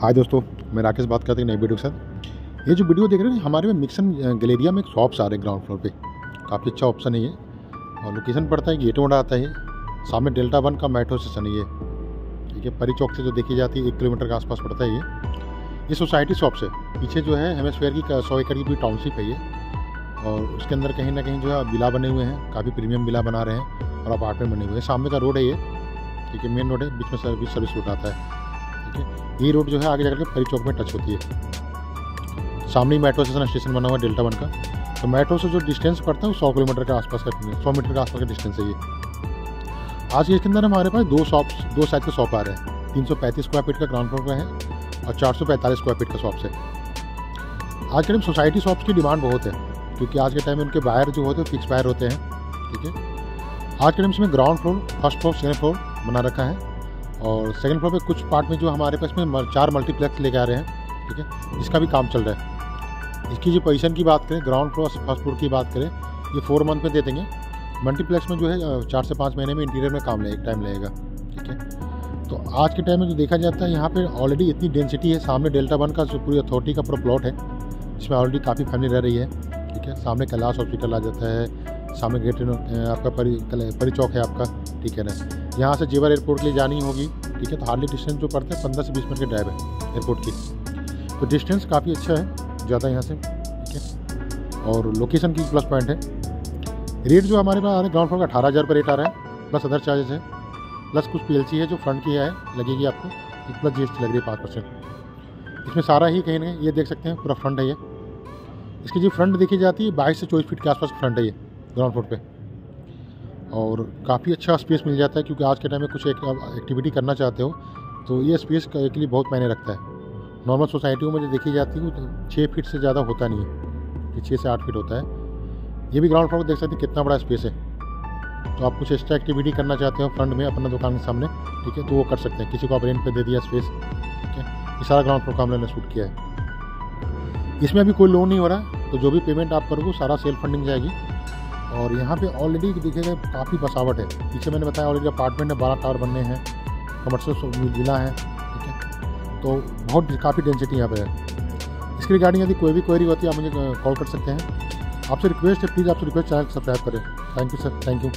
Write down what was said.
हाय दोस्तों, मैं राकेश बात करते हैं नई वीडियो के साथ। ये जो वीडियो देख रहे हैं, हमारे में मिक्सन गलेरिया में एक शॉप्स आ रहे हैं ग्राउंड फ्लोर पे। काफ़ी अच्छा ऑप्शन है ये। और लोकेशन पड़ता है गेट मोड़ा आता है। सामने डेल्टा वन का मेट्रो स्टेशन है ये। ठीक है, परी चौक से जो देखी जाती है, एक किलोमीटर के आसपास पड़ता है ये। ये सोसाइटी शॉप्स है। पीछे जो है हेमस्फेयर की सौ एकड़ की पूरी टाउनशिप है ये। और उसके अंदर कहीं ना कहीं जो है बिला बने हुए हैं। काफ़ी प्रीमियम बिला बना रहे हैं और अपार्टमेंट बने हुए हैं। सामने का रोड है ये। ठीक है मेन रोड है। बीच में सर्विस सर्विस रोड आता है। ठीक है? ये रोड जो है आगे जाकर के फरी चौक में टच होती है। सामने मेट्रो स्टेशन स्टेशन बना हुआ डेल्टा वन का। तो मेट्रो से जो डिस्टेंस पड़ता है, वो सौ किलोमीटर के आसपास का सौ मीटर के आसपास का डिस्टेंस है ये। आज इसके अंदर हमारे पास दो शॉप दो साइज़ के शॉप आ रहे हैं। तीन सौ पैंतीस स्क्वायर फीट का ग्राउंड फ्लोर का है और चार सौ पैंतालीस स्क्वायर फीट का शॉप्स है। आज के टाइम सोसाइटी शॉप्स की डिमांड बहुत है, क्योंकि आज के टाइम में उनके बायर जो होते हैं फिक्स बायर होते हैं। ठीक है? आज के टाइम इसमें ground floor first floor second floor बना रखा है। और सेकंड फ्लोर पे कुछ पार्ट में जो हमारे पास में चार मल्टीप्लेक्स लेके आ रहे हैं, ठीक है? इसका भी काम चल रहा है। इसकी जो पोजीशन की बात करें ग्राउंड फ्लोर फ़र्स्ट फ्लोर की बात करें, ये फोर मंथ में दे देंगे। मल्टीप्लेक्स में जो है चार से पाँच महीने में इंटीरियर में काम लगेगा टाइम लगेगा, ठीक है? तो आज के टाइम में जो देखा जाता है, यहाँ पर ऑलरेडी इतनी डेंसिटी है। सामने डेल्टा वन का जो पूरी अथॉरिटी का पूरा प्लॉट है इसमें ऑलरेडी काफ़ी फैमिली रह रही है, ठीक है? सामने कैलाश हॉस्पिटल आ जाता है, सामने गेट आपका परी परी चौक है आपका, ठीक है ना? यहाँ से जेवर एयरपोर्ट के लिए जानी होगी। ठीक है तो हार्डली डिस्टेंस जो पड़ता है, पंद्रह से बीस मिनट के ड्राइव है एयरपोर्ट की। तो डिस्टेंस काफ़ी अच्छा है, ज़्यादा यहाँ से। ठीक है, और लोकेशन की प्लस पॉइंट है। रेट जो हमारे पास आ रहा ग्राउंड फ्लोर का अठारह हज़ार रुपये रेट आ रहा है प्लस अदर चार्जेस है। प्लस कुछ पीएलसी है जो फ्रंट की है, लगेगी आपको। प्लस जी लग रही है पाँच परसेंट इसमें सारा ही कहीं ना ये देख सकते हैं, पूरा फ्रंट है ये। इसकी जो फ्रंट देखी जाती है, बाईस से चौबीस फीट के आसपास फ्रंट है ये ग्राउंड फ्लोर पे। और काफ़ी अच्छा स्पेस मिल जाता है क्योंकि आज के टाइम में कुछ एक एक्टिविटी करना चाहते हो तो ये स्पेस के लिए बहुत मायने रखता है। नॉर्मल सोसाइटियों में जो देखी जाती है तो छः फीट से ज़्यादा होता नहीं है, कि छः से आठ फीट होता है। ये भी ग्राउंड फ्लोर देख सकते हैं कितना बड़ा स्पेस है। तो आप कुछ एक्स्ट्रा एक्टिविटी करना चाहते हो फ्रंट में, अपना दुकान के सामने, ठीक है तो वो कर सकते हैं। किसी को आप रेंट पे दे दिया स्पेस ठीक है, ये सारा ग्राउंड फ्लोर का हमने शूट किया है। इसमें अभी कोई लोन नहीं हो रहा तो जो भी पेमेंट आप करोगे सारा सेल्फ फंडिंग जाएगी। और यहाँ पे ऑलरेडी देखिएगा काफ़ी बसावट है। पीछे मैंने बताया ऑलरेडी अपार्टमेंट है बारह टावर बनने हैं कमर्शियल विला है, ठीक है? तो बहुत काफ़ी डेंसिटी यहाँ पे है। इसके रिगार्डिंग यदि कोई भी क्वेरी होती है, आप मुझे कॉल कर सकते हैं। आपसे रिक्वेस्ट है प्लीज़ आपसे रिक्वेस्ट चैनल सब्सक्राइब करें। Thank you sir thank you